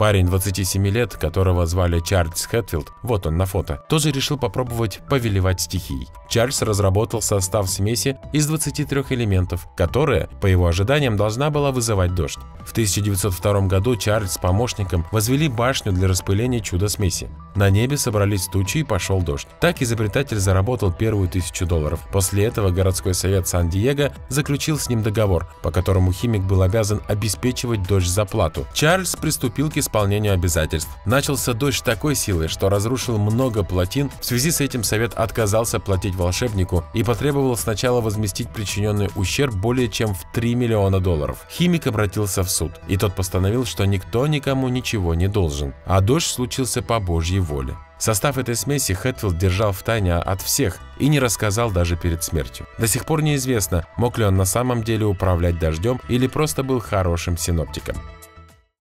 Парень 27 лет, которого звали Чарльз Хэтфилд, вот он на фото, тоже решил попробовать повелевать стихией. Чарльз разработал состав смеси из 23 элементов, которая, по его ожиданиям, должна была вызывать дождь. В 1902 году Чарльз с помощником возвели башню для распыления чудо-смеси. На небе собрались тучи и пошел дождь. Так изобретатель заработал первую тысячу долларов. После этого городской совет Сан-Диего заключил с ним договор, по которому химик был обязан обеспечивать дождь за плату. Чарльз приступил к исполнению обязательств. Начался дождь такой силы, что разрушил много плотин. В связи с этим совет отказался платить волшебнику и потребовал сначала возместить причиненный ущерб более чем в 3 миллиона долларов. Химик обратился в суд, и тот постановил, что никто никому ничего не должен, а дождь случился по Божьей воле. Состав этой смеси Хэтфилд держал в тайне от всех и не рассказал даже перед смертью. До сих пор неизвестно, мог ли он на самом деле управлять дождем или просто был хорошим синоптиком.